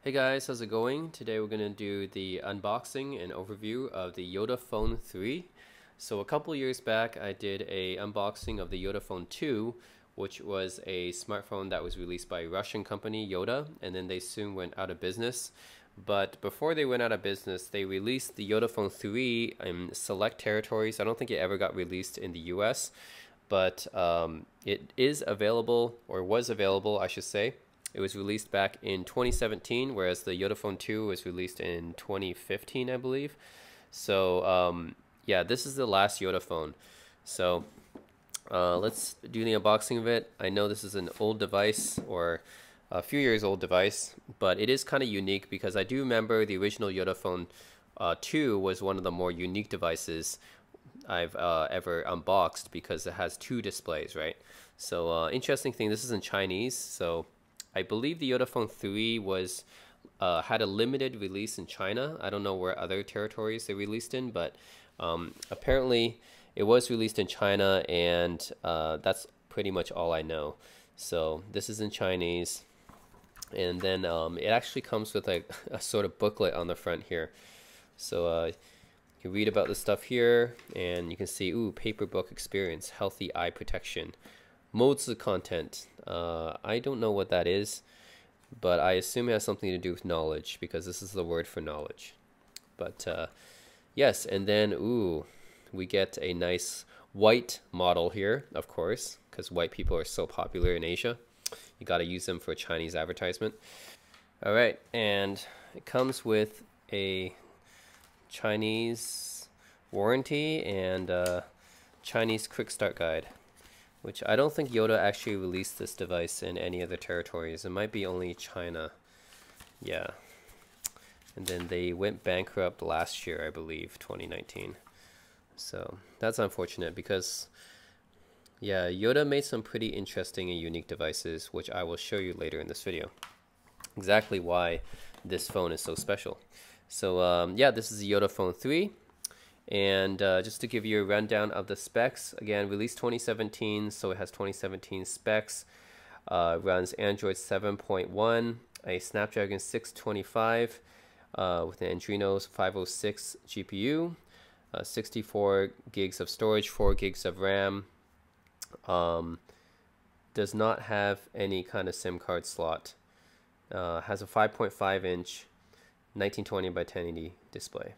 Hey guys, how's it going? Today we're going to do the unboxing and overview of the Yota Phone 3. So a couple years back I did a unboxing of the Yota Phone 2 which was a smartphone that was released by a Russian company Yota and then they soon went out of business. But before they went out of business, they released the Yota Phone 3 in select territories. I don't think it ever got released in the US, but um, it is available, or was available, I should say, it was released back in 2017, whereas the Yota Phone 2 was released in 2015, I believe. So um, yeah, this is the last Yota phone. So uh, let's do the unboxing of it. I know this is an old device or a few years old device, but it is kind of unique because I do remember the original Yota Phone uh, 2 was one of the more unique devices I've uh, ever unboxed because it has two displays, right? So uh, interesting thing, this is in Chinese, so I believe the Yota Phone 3 was uh, had a limited release in China. I don't know where other territories they released in, but um, apparently it was released in China, and uh, that's pretty much all I know. So this is in Chinese, and then um, it actually comes with a, a, sort of booklet on the front here. So uh, you can read about the stuff here, and you can see, ooh, paper book experience, healthy eye protection. Modes of content. Uh, I don't know what that is, but I assume it has something to do with knowledge because this is the word for knowledge. But uh, yes, and then ooh, we get a nice white model here, of course, because white people are so popular in Asia. You got to use them for Chinese advertisement. All right, and it comes with a Chinese warranty and a Chinese quick start guide which I don't think Yota actually released this device in any other territories. It might be only China. Yeah. And then they went bankrupt last year, I believe, 2019. So that's unfortunate because, yeah, Yota made some pretty interesting and unique devices, which I will show you later in this video. Exactly why this phone is so special. So um, yeah, this is the Yota Phone 3. And uh, just to give you a rundown of the specs, again, released 2017, so it has 2017 specs. Uh, runs Android 7.1, a Snapdragon 625 uh, with an Adreno 506 GPU, uh, 64 gigs of storage, 4 gigs of RAM. Um, does not have any kind of SIM card slot. Uh, has a 5.5 inch 1920 by 1080 display.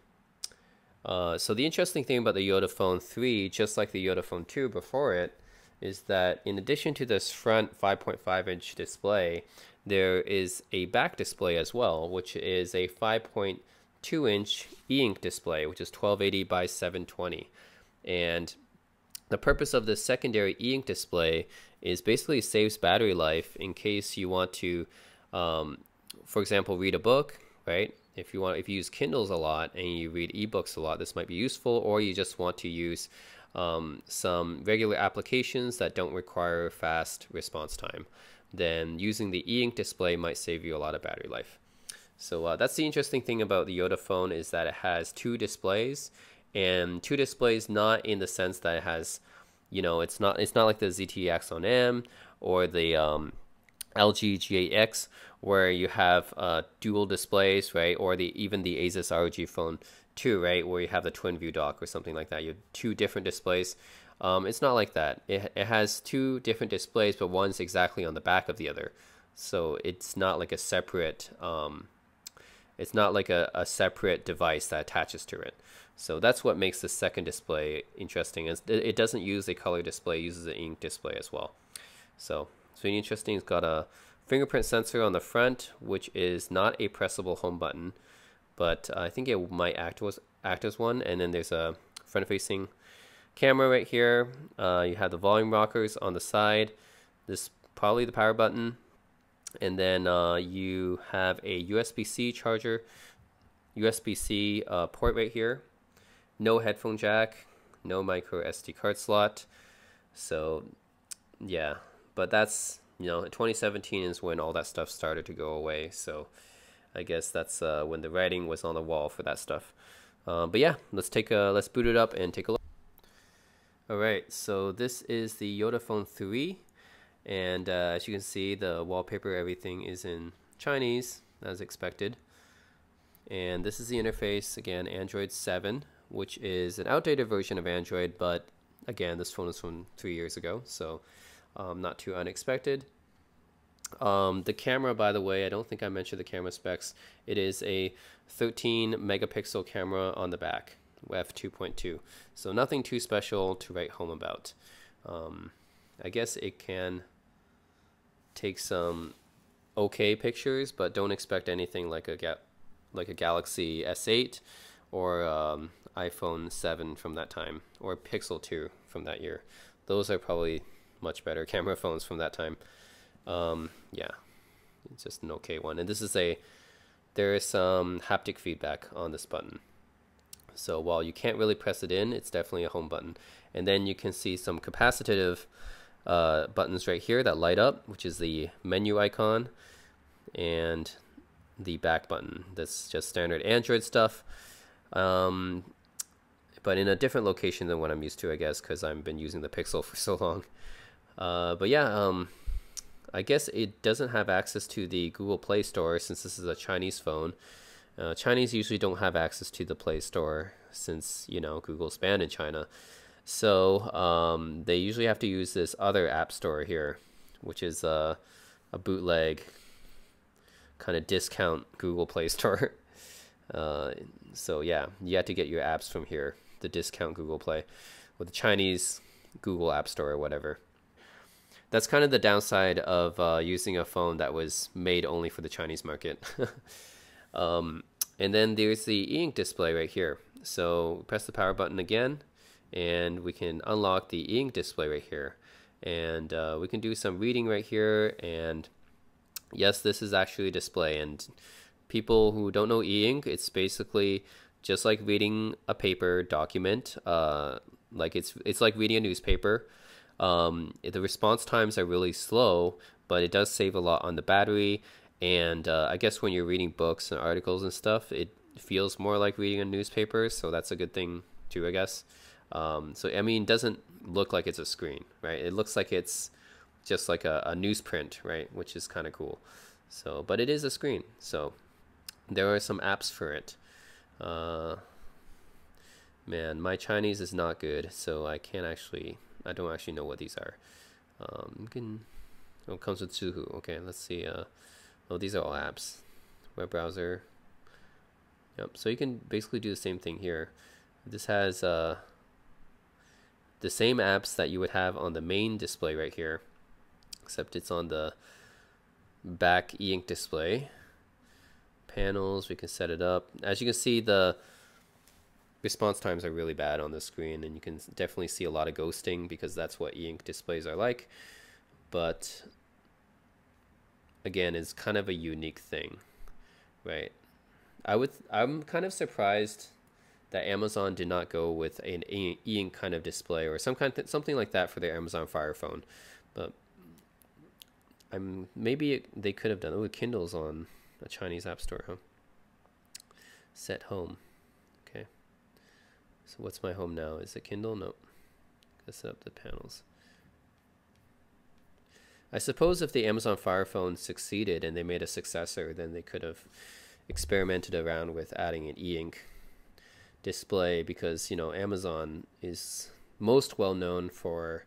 Uh, so the interesting thing about the Yota Phone 3, just like the Yota Phone 2 before it, is that in addition to this front 5.5 inch display, there is a back display as well, which is a 5.2 inch e-ink display, which is 1280 by 720. And the purpose of this secondary e-ink display is basically saves battery life in case you want to, um, for example, read a book, right? If you want if you use kindles a lot and you read ebooks a lot this might be useful or you just want to use um, some regular applications that don't require fast response time then using the e-ink display might save you a lot of battery life. So uh, that's the interesting thing about the Yota phone is that it has two displays and two displays not in the sense that it has you know it's not it's not like the ZTE Axon M or the um, LG G8X where you have uh, dual displays, right? Or the even the Asus ROG Phone 2, right? Where you have the twin view dock or something like that. You have two different displays. Um, it's not like that. It, it has two different displays, but one's exactly on the back of the other. So it's not like a separate, um, it's not like a, a separate device that attaches to it. So that's what makes the second display interesting. Is it doesn't use a color display, uses an ink display as well. So it's really interesting. It's got a fingerprint sensor on the front, which is not a pressable home button, but I think it might act, was, act as one. And then there's a front-facing camera right here. Uh, you have the volume rockers on the side. This probably the power button. And then uh, you have a USB-C charger, USB-C uh, port right here. No headphone jack, no micro SD card slot. So yeah, but that's you know 2017 is when all that stuff started to go away so i guess that's uh, when the writing was on the wall for that stuff uh, but yeah let's take a let's boot it up and take a look all right so this is the Yota phone 3 and uh, as you can see the wallpaper everything is in chinese as expected. And this is the interface, again, Android 7, which is an outdated version of Android, but again, this phone is from three years ago, so um, not too unexpected. Um, the camera, by the way, I don't think I mentioned the camera specs. It is a 13 megapixel camera on the back, f2.2. So nothing too special to write home about. Um, I guess it can take some okay pictures, but don't expect anything like a ga like a Galaxy S8 or um, iPhone 7 from that time or Pixel 2 from that year. Those are probably much better camera phones from that time. Um, yeah, it's just an okay one. And this is a, there is some haptic feedback on this button. So while you can't really press it in, it's definitely a home button. And then you can see some capacitive uh, buttons right here that light up, which is the menu icon and the back button. That's just standard Android stuff. Um, but in a different location than what I'm used to, I guess, because I've been using the Pixel for so long. Uh, but yeah, um, I guess it doesn't have access to the Google Play Store since this is a Chinese phone. Uh, Chinese usually don't have access to the Play Store since you know Google's banned in China. So um, they usually have to use this other app store here, which is uh, a bootleg kind of discount Google Play Store. Uh, so yeah, you have to get your apps from here, the discount Google Play, with the Chinese Google App Store or whatever that's kind of the downside of uh, using a phone that was made only for the Chinese market. um, and then there's the e-ink display right here. So press the power button again, and we can unlock the e-ink display right here. And uh, we can do some reading right here. And yes, this is actually display. And people who don't know e-ink, it's basically just like reading a paper document. Uh, like it's it's like reading a newspaper um, the response times are really slow, but it does save a lot on the battery. And uh, I guess when you're reading books and articles and stuff, it feels more like reading a newspaper, so that's a good thing too, I guess. Um, so I mean, doesn't look like it's a screen, right? It looks like it's just like a, a newsprint, right? Which is kind of cool. So, but it is a screen. So there are some apps for it. Uh, man, my Chinese is not good, so I can't actually I don't actually know what these are. Um, can, oh, it comes with Zhihu. Okay, let's see. Uh, oh, these are all apps. Web browser. Yep. So you can basically do the same thing here. This has uh, the same apps that you would have on the main display right here, except it's on the back e-ink display. Panels, we can set it up. As you can see, the response times are really bad on the screen and you can definitely see a lot of ghosting because that's what e-ink displays are like. But again is kind of a unique thing right? I would i'm kind of surprised that amazon did not go with an e-ink kind of display or some kind of something like that for their amazon fire phone. But i'm maybe it, they could have done it with kindles on a chinese app store huh? Set home so what's my home now? Is it Kindle? Nope. Gotta set up the panels. I suppose if the Amazon Fire Phone succeeded and they made a successor, then they could have experimented around with adding an e-ink display because, you know, Amazon is most well known for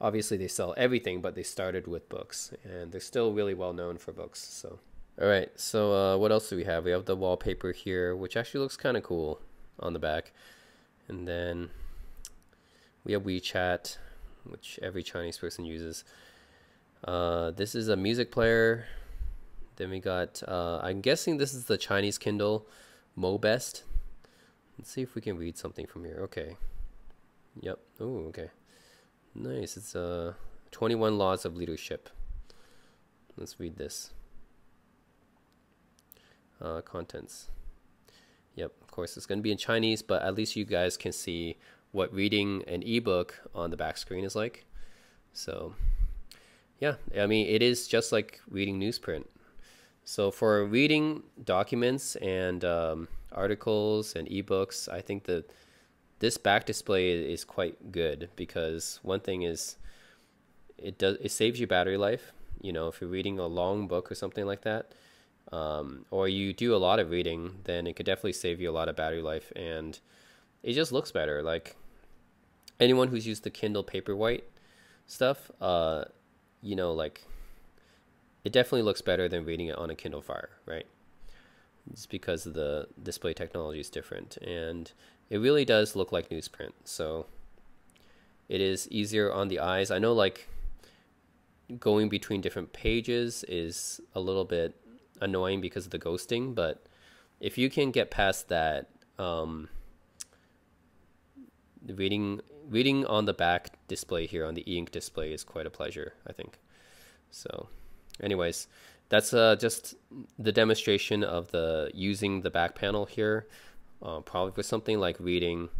obviously they sell everything, but they started with books and they're still really well known for books. So, all right. So, uh, what else do we have? We have the wallpaper here, which actually looks kind of cool on the back. And then we have WeChat, which every Chinese person uses. Uh, this is a music player. Then we got, uh, I'm guessing this is the Chinese Kindle MoBest. Let's see if we can read something from here. Okay. Yep. Oh, okay. Nice. It's uh, 21 Laws of Leadership. Let's read this. Uh, contents. Yep, of course it's going to be in Chinese, but at least you guys can see what reading an ebook on the back screen is like. So, yeah, I mean, it is just like reading newsprint. So for reading documents and um, articles and ebooks, I think that this back display is quite good because one thing is it does it saves you battery life. You know, if you're reading a long book or something like that, um, or you do a lot of reading, then it could definitely save you a lot of battery life, and it just looks better. Like anyone who's used the Kindle Paperwhite stuff, uh, you know, like it definitely looks better than reading it on a Kindle Fire, right? It's because the display technology is different, and it really does look like newsprint. So it is easier on the eyes. I know, like going between different pages is a little bit annoying because of the ghosting, but if you can get past that, um, reading reading on the back display here on the e-ink display is quite a pleasure, I think. So, anyways, that's uh, just the demonstration of the using the back panel here, uh, probably for something like reading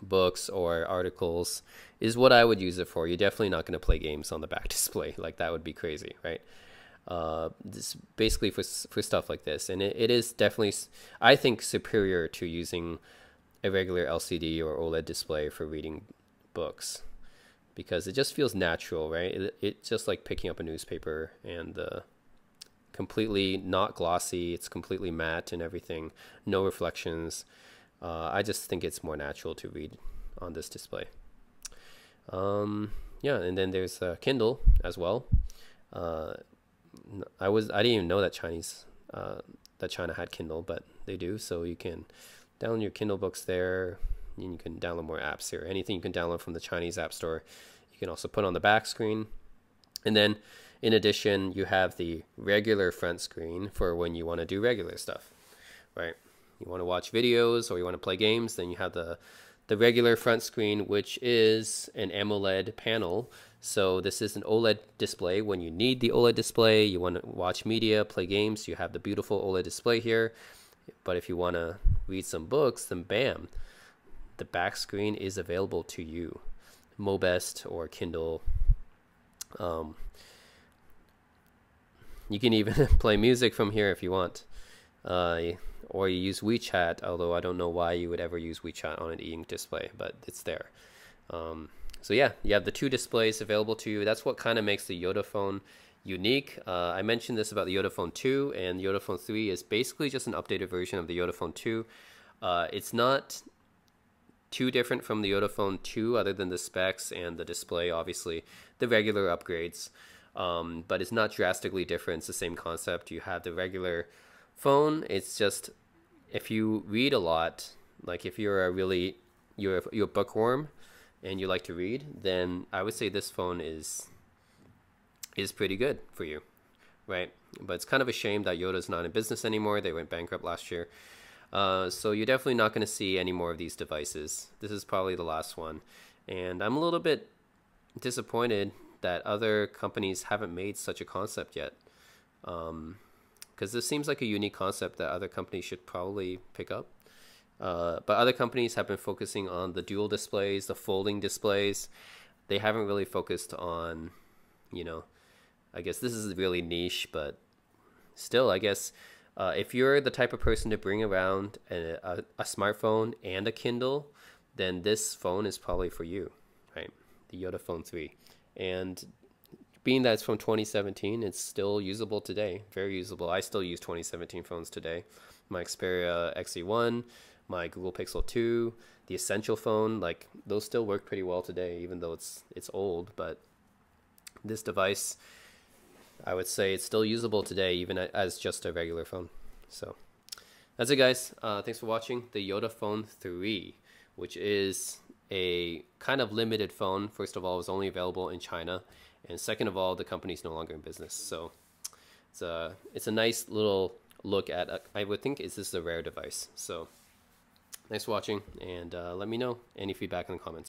books or articles is what I would use it for. You're definitely not going to play games on the back display. Like that would be crazy, right? Uh, this basically for for stuff like this, and it, it is definitely I think superior to using a regular LCD or OLED display for reading books because it just feels natural, right? It, it's just like picking up a newspaper and uh, completely not glossy. It's completely matte and everything, no reflections. Uh, I just think it's more natural to read on this display. Um, yeah, and then there's uh, Kindle as well. I was I didn't even know that Chinese uh, that China had Kindle, but they do. So you can download your Kindle books there. And you can download more apps here. Anything you can download from the Chinese App Store, you can also put on the back screen. And then, in addition, you have the regular front screen for when you want to do regular stuff, right? You want to watch videos or you want to play games, then you have the the regular front screen, which is an AMOLED panel so this is an OLED display. When you need the OLED display, you want to watch media, play games, you have the beautiful OLED display here. But if you want to read some books, then bam, the back screen is available to you. Mobest or Kindle. Um, you can even play music from here if you want. Uh, or you use WeChat, although I don't know why you would ever use WeChat on an e-ink display, but it's there. Um, so yeah, you have the two displays available to you. That's what kind of makes the Yota phone unique. Uh, I mentioned this about the Yota Phone 2, and the Yota Phone 3 is basically just an updated version of the Yota Phone 2. Uh, it's not too different from the Yota Phone 2, other than the specs and the display, obviously, the regular upgrades. Um, but it's not drastically different. It's the same concept. You have the regular phone. It's just if you read a lot, like if you're a really you're you're a bookworm, and you like to read, then I would say this phone is is pretty good for you, right? But it's kind of a shame that Yota's not in business anymore. They went bankrupt last year. Uh, so you're definitely not going to see any more of these devices. This is probably the last one. And I'm a little bit disappointed that other companies haven't made such a concept yet. Because this seems like a unique concept that other companies should probably pick up. Uh, but other companies have been focusing on the dual displays, the folding displays. They haven't really focused on, you know, I guess this is really niche, but still, I guess uh, if you're the type of person to bring around a, a, a, smartphone and a Kindle, then this phone is probably for you, right? The Yota Phone 3. And being that it's from 2017, it's still usable today, very usable. I still use 2017 phones today. My Xperia XZ1, my Google Pixel 2, the Essential phone, like those still work pretty well today, even though it's it's old. But this device, I would say it's still usable today, even as just a regular phone. So that's it, guys. Uh, thanks for watching the Yota Phone 3, which is a kind of limited phone. First of all, it was only available in China, and second of all, the company's no longer in business. So it's a it's a nice little look at. A, I would think is this a rare device. So. Thanks for watching, and uh, let me know any feedback in the comments.